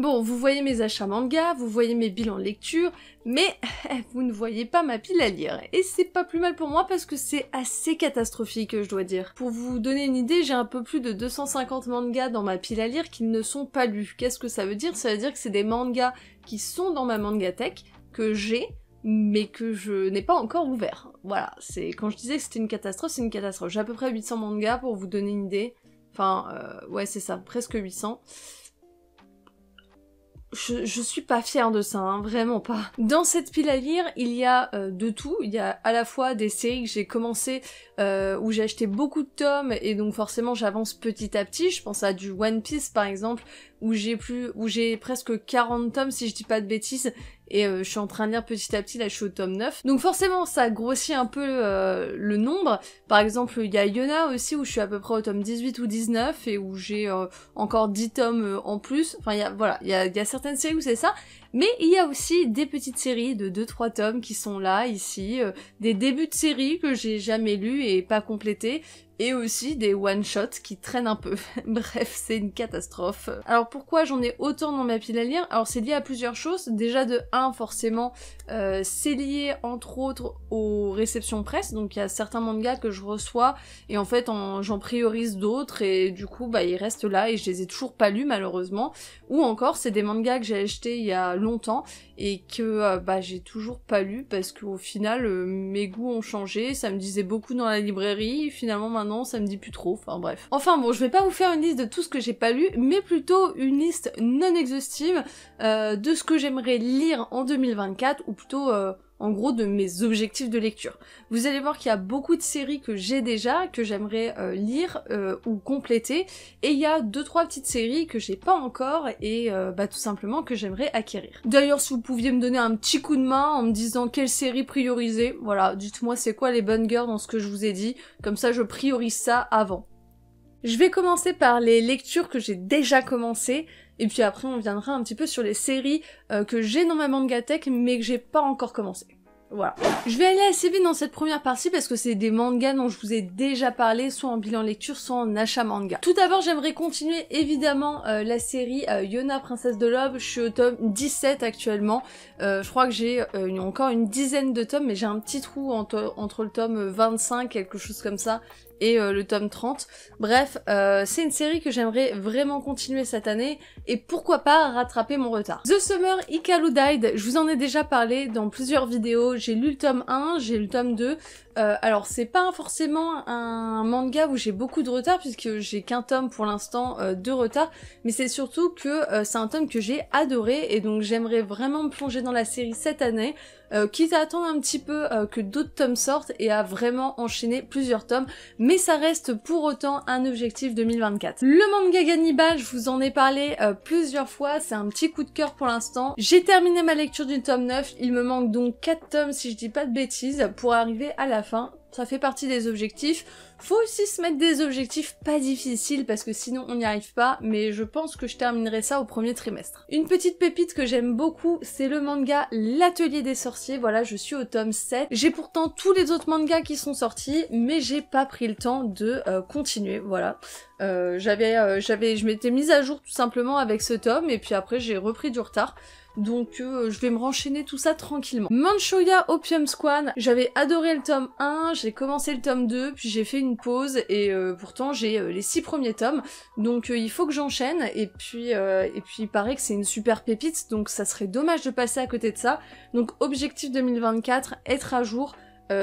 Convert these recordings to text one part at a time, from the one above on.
Bon, vous voyez mes achats manga, vous voyez mes bilans lecture, mais vous ne voyez pas ma pile à lire. Et c'est pas plus mal pour moi parce que c'est assez catastrophique, je dois dire. Pour vous donner une idée, j'ai un peu plus de 250 mangas dans ma pile à lire qui ne sont pas lus. Qu'est-ce que ça veut dire? Ça veut dire que c'est des mangas qui sont dans ma mangatech, que j'ai, mais que je n'ai pas encore ouvert. Voilà, c'est quand je disais que c'était une catastrophe, c'est une catastrophe. J'ai à peu près 800 mangas pour vous donner une idée. Enfin, euh, ouais, c'est ça, presque 800 je, je, suis pas fière de ça, hein, vraiment pas. Dans cette pile à lire, il y a euh, de tout. Il y a à la fois des séries que j'ai commencé euh, où j'ai acheté beaucoup de tomes et donc forcément j'avance petit à petit. Je pense à du One Piece par exemple où j'ai plus, où j'ai presque 40 tomes si je dis pas de bêtises et euh, je suis en train de lire petit à petit, là je suis au tome 9. Donc forcément ça grossit un peu euh, le nombre. Par exemple il y a Yona aussi où je suis à peu près au tome 18 ou 19 et où j'ai euh, encore 10 tomes en plus. Enfin y a, voilà, il y a, y a certaines séries où c'est ça. Mais il y a aussi des petites séries de 2-3 tomes qui sont là, ici, des débuts de séries que j'ai jamais lus et pas complétés, et aussi des one-shots qui traînent un peu. Bref, c'est une catastrophe. Alors pourquoi j'en ai autant dans ma pile à lire? Alors c'est lié à plusieurs choses. Déjà de 1, forcément, euh, c'est lié entre autres aux réceptions presse, donc il y a certains mangas que je reçois et en fait j'en priorise d'autres et du coup bah ils restent là et je les ai toujours pas lus malheureusement. Ou encore c'est des mangas que j'ai achetés il y a longtemps et que euh, bah j'ai toujours pas lu parce qu'au final euh, mes goûts ont changé, ça me disait beaucoup dans la librairie, finalement maintenant ça me dit plus trop, enfin bref. Enfin bon, je vais pas vous faire une liste de tout ce que j'ai pas lu, mais plutôt une liste non exhaustive euh, de ce que j'aimerais lire en 2024 ou plutôt en gros de mes objectifs de lecture. Vous allez voir qu'il y a beaucoup de séries que j'ai déjà, que j'aimerais euh, lire euh, ou compléter, et il y a deux trois petites séries que j'ai pas encore et euh, bah tout simplement que j'aimerais acquérir. D'ailleurs si vous pouviez me donner un petit coup de main en me disant quelle série prioriser, voilà, dites-moi c'est quoi les bonnes girls dans ce que je vous ai dit, comme ça je priorise ça avant. Je vais commencer par les lectures que j'ai déjà commencées, et puis après on viendra un petit peu sur les séries que j'ai dans ma mangatech mais que j'ai pas encore commencé. Voilà. Je vais aller assez vite dans cette première partie parce que c'est des mangas dont je vous ai déjà parlé, soit en bilan lecture, soit en achat manga. Tout d'abord, j'aimerais continuer évidemment euh, la série euh, Yona, Princesse de l'Aube. Je suis au tome 17 actuellement. Euh, je crois que j'ai encore une dizaine de tomes, mais j'ai un petit trou entre le tome 25, quelque chose comme ça, et euh, le tome 30. Bref, euh, c'est une série que j'aimerais vraiment continuer cette année et pourquoi pas rattraper mon retard. The Summer Ikalu Died, je vous en ai déjà parlé dans plusieurs vidéos, j'ai lu le tome 1, j'ai lu le tome 2, euh, alors c'est pas forcément un manga où j'ai beaucoup de retard puisque j'ai qu'un tome pour l'instant de retard, mais c'est surtout que c'est un tome que j'ai adoré et donc j'aimerais vraiment me plonger dans la série cette année euh, quitte à attendre un petit peu euh, que d'autres tomes sortent et à vraiment enchaîner plusieurs tomes, mais ça reste pour autant un objectif 2024. Le manga Gannibal, je vous en ai parlé euh, plusieurs fois, c'est un petit coup de cœur pour l'instant. J'ai terminé ma lecture du tome 9, il me manque donc 4 tomes si je dis pas de bêtises pour arriver à la fin ça fait partie des objectifs. Faut aussi se mettre des objectifs pas difficiles parce que sinon on n'y arrive pas, mais je pense que je terminerai ça au premier trimestre. Une petite pépite que j'aime beaucoup, c'est le manga L'Atelier des Sorciers, voilà je suis au tome 7. J'ai pourtant tous les autres mangas qui sont sortis, mais j'ai pas pris le temps de euh, continuer, voilà. Euh, j'avais, euh, j'avais, je m'étais mise à jour tout simplement avec ce tome, et puis après j'ai repris du retard. Donc euh, je vais me renchaîner tout ça tranquillement. Manchoya Opium Squad, j'avais adoré le tome 1, j'ai commencé le tome 2, puis j'ai fait une pause et euh, pourtant j'ai euh, les 6 premiers tomes. Donc il faut que j'enchaîne et puis et puis il paraît que c'est une super pépite donc ça serait dommage de passer à côté de ça. Donc objectif 2024, être à jour,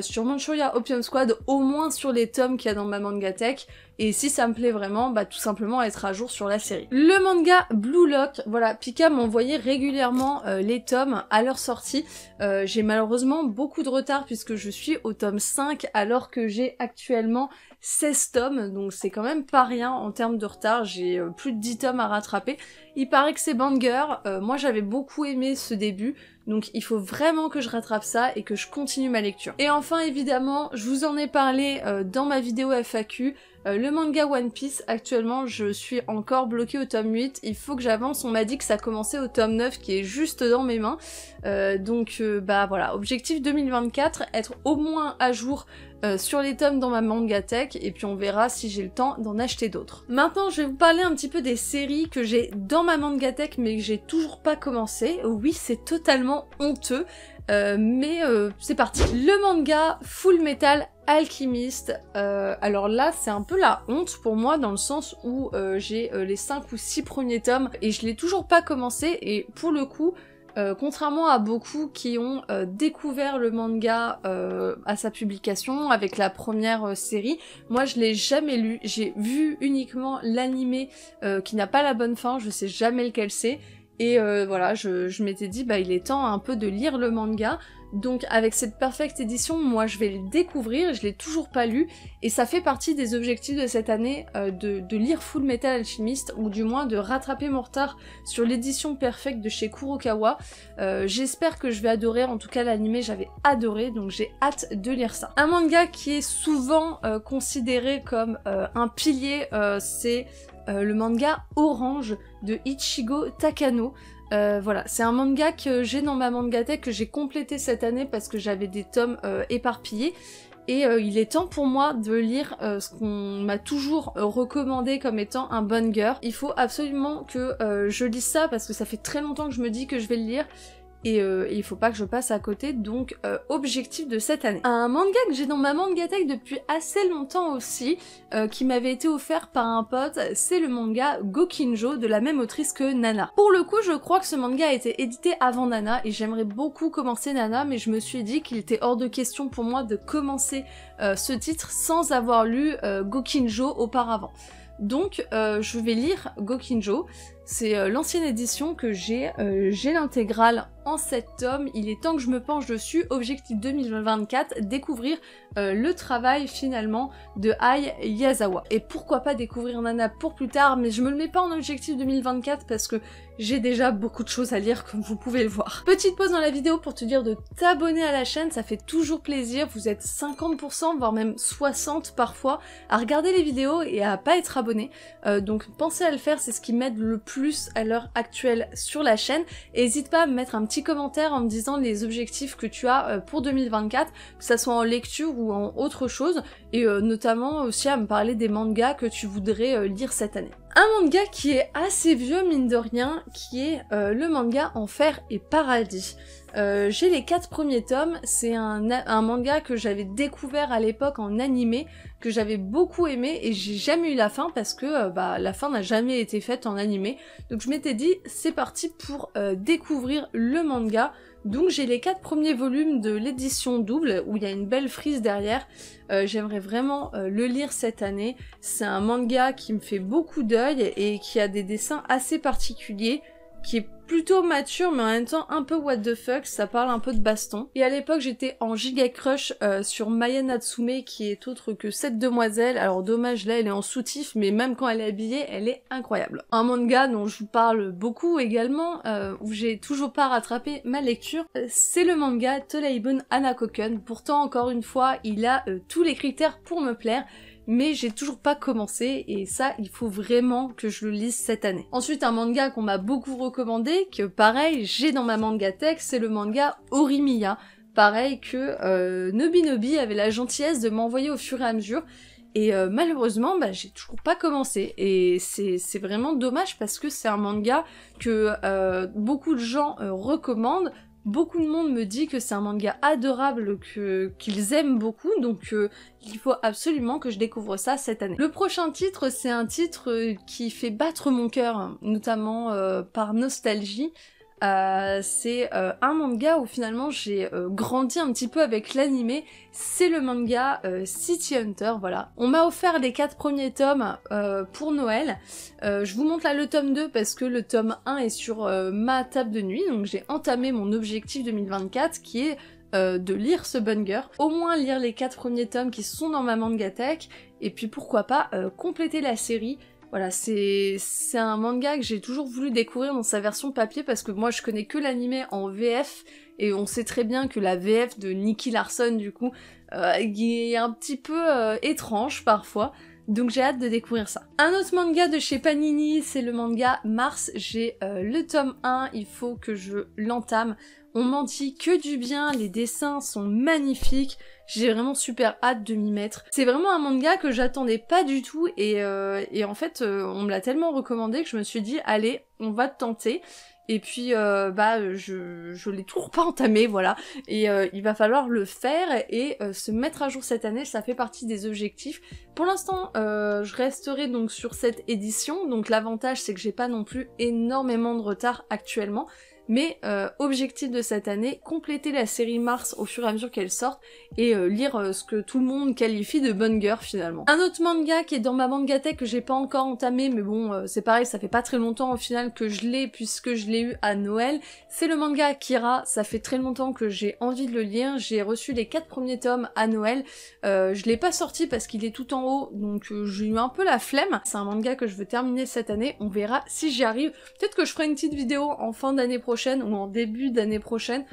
sur Manchuria Opium Squad, au moins sur les tomes qu'il y a dans ma manga tech, et si ça me plaît vraiment, bah tout simplement être à jour sur la série. Le manga Blue Lock, voilà, Pika m'envoyait régulièrement euh, les tomes à leur sortie. Euh, j'ai malheureusement beaucoup de retard puisque je suis au tome 5 alors que j'ai actuellement 16 tomes, donc c'est quand même pas rien en termes de retard, j'ai plus de 10 tomes à rattraper. Il paraît que c'est banger, moi j'avais beaucoup aimé ce début, donc il faut vraiment que je rattrape ça et que je continue ma lecture. Et enfin évidemment, je vous en ai parlé euh, dans ma vidéo FAQ, le manga One Piece, actuellement je suis encore bloquée au tome 8, il faut que j'avance, on m'a dit que ça commençait au tome 9 qui est juste dans mes mains. donc bah voilà, objectif 2024, être au moins à jour euh, sur les tomes dans ma mangatech et puis on verra si j'ai le temps d'en acheter d'autres. Maintenant je vais vous parler un petit peu des séries que j'ai dans ma mangatech mais que j'ai toujours pas commencé. Oui c'est totalement honteux euh, mais euh, c'est parti. Le manga Full Metal Alchemist. alors là, c'est un peu la honte pour moi dans le sens où j'ai les 5 ou 6 premiers tomes et je l'ai toujours pas commencé. Et pour le coup, euh, contrairement à beaucoup qui ont euh, découvert le manga euh, à sa publication avec la première série, moi je l'ai jamais lu, j'ai vu uniquement l'animé qui n'a pas la bonne fin, je sais jamais lequel c'est, et voilà, je, je m'étais dit bah il est temps un peu de lire le manga, donc avec cette perfecte édition, moi je vais le découvrir, je l'ai toujours pas lu, et ça fait partie des objectifs de cette année euh, de, lire Full Metal Alchemist, ou du moins de rattraper mon retard sur l'édition perfecte de chez Kurokawa. Euh, j'espère que je vais adorer, en tout cas l'anime j'avais adoré, donc j'ai hâte de lire ça. Un manga qui est souvent euh, considéré comme un pilier, c'est le manga Orange de Ichigo Takano. Euh, voilà, c'est un manga que j'ai dans ma mangatech que j'ai complété cette année parce que j'avais des tomes euh, éparpillés. Et euh, il est temps pour moi de lire ce qu'on m'a toujours recommandé comme étant un banger. Il faut absolument que je lise ça parce que ça fait très longtemps que je me dis que je vais le lire euh, et, il faut pas que je passe à côté, donc euh, objectif de cette année. Un manga que j'ai dans ma mangatech depuis assez longtemps aussi, euh, qui m'avait été offert par un pote, c'est le manga Gokinjo de la même autrice que Nana. Pour le coup, je crois que ce manga a été édité avant Nana et j'aimerais beaucoup commencer Nana, mais je me suis dit qu'il était hors de question pour moi de commencer ce titre sans avoir lu Gokinjo auparavant. Donc je vais lire Gokinjo. C'est l'ancienne édition que j'ai. j'ai l'intégrale en 7 tomes, il est temps que je me penche dessus. Objectif 2024, découvrir euh, le travail finalement de Ai Yazawa. Et pourquoi pas découvrir Nana pour plus tard, mais je me le mets pas en objectif 2024 parce que j'ai déjà beaucoup de choses à lire comme vous pouvez le voir. Petite pause dans la vidéo pour te dire de t'abonner à la chaîne, ça fait toujours plaisir. Vous êtes 50% voire même 60 parfois à regarder les vidéos et à pas être abonné. Euh, donc pensez à le faire, c'est ce qui m'aide le plus à l'heure actuelle sur la chaîne. N'hésite pas à me mettre un petit commentaire en me disant les objectifs que tu as euh, pour 2024, que ça soit en lecture ou en autre chose, et euh, notamment aussi à me parler des mangas que tu voudrais euh, lire cette année. Un manga qui est assez vieux mine de rien, qui est le manga Enfer et Paradis. j'ai les quatre premiers tomes, c'est un, manga que j'avais découvert à l'époque en animé, que j'avais beaucoup aimé et j'ai jamais eu la fin parce que bah, la fin n'a jamais été faite en animé. Donc je m'étais dit c'est parti pour découvrir le manga donc j'ai les quatre premiers volumes de l'édition double où il y a une belle frise derrière. Euh, j'aimerais vraiment euh, le lire cette année. C'est un manga qui me fait beaucoup d'œil et qui a des dessins assez particuliers, qui est plutôt mature mais en même temps un peu what the fuck, ça parle un peu de baston. Et à l'époque j'étais en giga crush euh, sur Maya Natsume qui est autre que cette demoiselle, alors dommage là elle est en soutif mais même quand elle est habillée elle est incroyable. Un manga dont je vous parle beaucoup également, euh, où j'ai toujours pas rattrapé ma lecture, euh, c'est le manga Toleibun Anakoken. Pourtant encore une fois il a tous les critères pour me plaire, mais j'ai toujours pas commencé et ça il faut vraiment que je le lise cette année. Ensuite un manga qu'on m'a beaucoup recommandé, que pareil j'ai dans ma manga tech, c'est le manga Orimiya. Pareil que euh, avait la gentillesse de m'envoyer au fur et à mesure. Et euh, malheureusement, bah, j'ai toujours pas commencé. Et c'est vraiment dommage parce que c'est un manga que euh, beaucoup de gens recommandent, Beaucoup de monde me dit que c'est un manga adorable, que qu'ils aiment beaucoup, donc euh, il faut absolument que je découvre ça cette année. Le prochain titre, c'est un titre euh, qui fait battre mon cœur, notamment euh, par nostalgie. Euh, c'est euh, un manga où finalement j'ai euh, grandi un petit peu avec l'animé. C'est le manga City Hunter, voilà. On m'a offert les quatre premiers tomes pour Noël. je vous montre là le tome 2 parce que le tome 1 est sur ma table de nuit, donc j'ai entamé mon objectif 2024 qui est de lire ce banger, au moins lire les quatre premiers tomes qui sont dans ma mangatech, et puis pourquoi pas compléter la série voilà, c'est un manga que j'ai toujours voulu découvrir dans sa version papier parce que moi je connais que l'animé en VF et on sait très bien que la VF de Nicky Larson du coup euh, est un petit peu euh, étrange parfois. Donc j'ai hâte de découvrir ça. Un autre manga de chez Panini, c'est le manga Mars. J'ai euh, le tome 1, il faut que je l'entame. On m'en dit que du bien, les dessins sont magnifiques, j'ai vraiment super hâte de m'y mettre. C'est vraiment un manga que j'attendais pas du tout et, euh, et en fait euh, on me l'a tellement recommandé que je me suis dit allez on va tenter. Et puis, euh, bah, je, je l'ai toujours pas entamé, voilà. Et il va falloir le faire et se mettre à jour cette année, ça fait partie des objectifs. Pour l'instant, je resterai donc sur cette édition. Donc l'avantage, c'est que j'ai pas non plus énormément de retard actuellement. Mais euh, objectif de cette année, compléter la série Mars au fur et à mesure qu'elle sorte et euh, lire euh, ce que tout le monde qualifie de banger finalement. Un autre manga qui est dans ma mangatech que j'ai pas encore entamé, mais bon c'est pareil, ça fait pas très longtemps au final que je l'ai puisque je l'ai eu à Noël, c'est le manga Akira, ça fait très longtemps que j'ai envie de le lire, j'ai reçu les quatre premiers tomes à Noël, je l'ai pas sorti parce qu'il est tout en haut, donc j'ai eu un peu la flemme. C'est un manga que je veux terminer cette année, on verra si j'y arrive. Peut-être que je ferai une petite vidéo en fin d'année prochaine ou en début d'année prochaine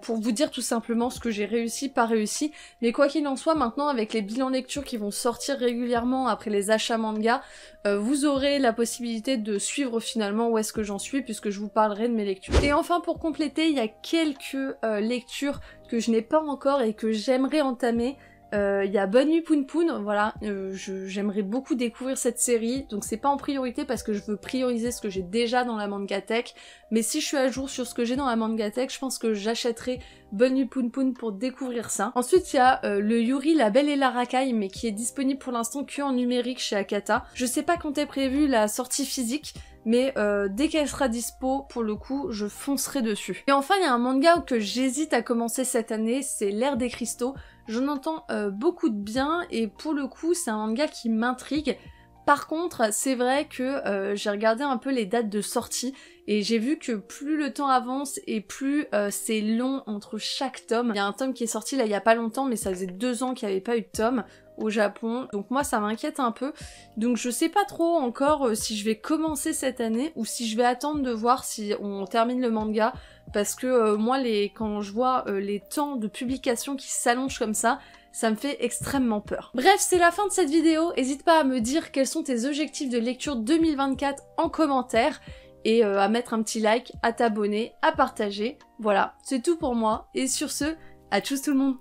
pour vous dire tout simplement ce que j'ai réussi, pas réussi. Mais quoi qu'il en soit, maintenant avec les bilans lecture qui vont sortir régulièrement après les achats manga, euh, vous aurez la possibilité de suivre finalement où est-ce que j'en suis puisque je vous parlerai de mes lectures. Et enfin pour compléter, il y a quelques euh, lectures que je n'ai pas encore et que j'aimerais entamer. Il euh, y a Bonne Nuit Poun Poun, voilà, euh, j'aimerais beaucoup découvrir cette série, donc c'est pas en priorité parce que je veux prioriser ce que j'ai déjà dans la mangatech, mais si je suis à jour sur ce que j'ai dans la mangatech, je pense que j'achèterai Bonne Nuit Poun Poun pour découvrir ça. Ensuite il y a euh, le Yuri La Belle et la Racaille, mais qui est disponible pour l'instant que en numérique chez Akata. Je sais pas quand est prévue la sortie physique, mais dès qu'elle sera dispo, pour le coup, je foncerai dessus. Et enfin, il y a un manga que j'hésite à commencer cette année, c'est L'ère des cristaux. J'en entends euh, beaucoup de bien et pour le coup c'est un manga qui m'intrigue. Par contre, c'est vrai que euh, j'ai regardé un peu les dates de sortie et j'ai vu que plus le temps avance et plus euh, c'est long entre chaque tome. Il y a un tome qui est sorti là il y a pas longtemps mais ça faisait deux ans qu'il n'y avait pas eu de tome au Japon. Donc moi ça m'inquiète un peu. Donc je sais pas trop encore si je vais commencer cette année ou si je vais attendre de voir si on termine le manga parce que euh, moi les quand je vois euh, les temps de publication qui s'allongent comme ça, ça me fait extrêmement peur. Bref, c'est la fin de cette vidéo. N'hésite pas à me dire quels sont tes objectifs de lecture 2024 en commentaire et euh, à mettre un petit like, à t'abonner, à partager. Voilà, c'est tout pour moi. Et sur ce, à tous tout le monde